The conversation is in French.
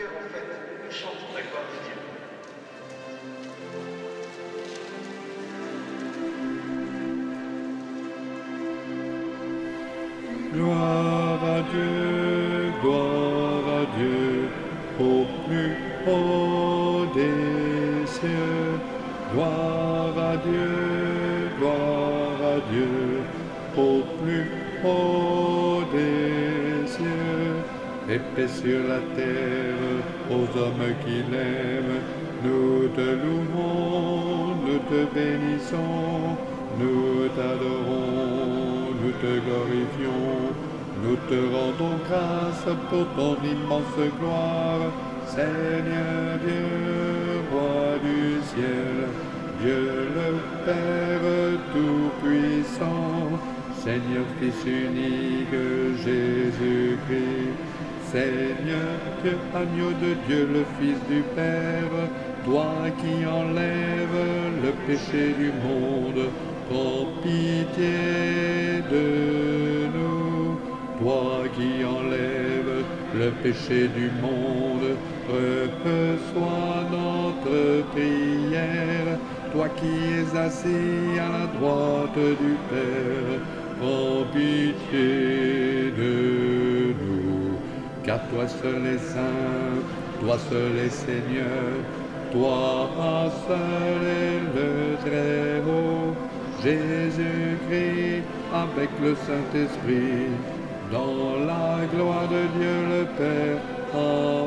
cœur en fait, nous chantons gloire. Gloire à Dieu, gloire à Dieu, au plus haut des cieux. Gloire à Dieu, gloire à Dieu, au plus haut des cieux. Et paix sur la terre aux hommes qui l'aiment. Nous te louons, nous te bénissons, nous t'adorons, nous te glorifions, nous te rendons grâce pour ton immense gloire. Seigneur Dieu, roi du ciel, Dieu le Père Tout-Puissant, Seigneur Fils unique, Jésus-Christ, Seigneur Dieu, agneau de Dieu, le Fils du Père, toi qui enlèves le péché du monde, prends pitié de nous. Toi qui enlèves le péché du monde, reçois notre prière. Toi qui es assis à la droite du Père, prends pitié. Car toi seul est saint, toi seul est Seigneur, toi seul est le Très-Haut, Jésus-Christ avec le Saint-Esprit, dans la gloire de Dieu le Père. Amen.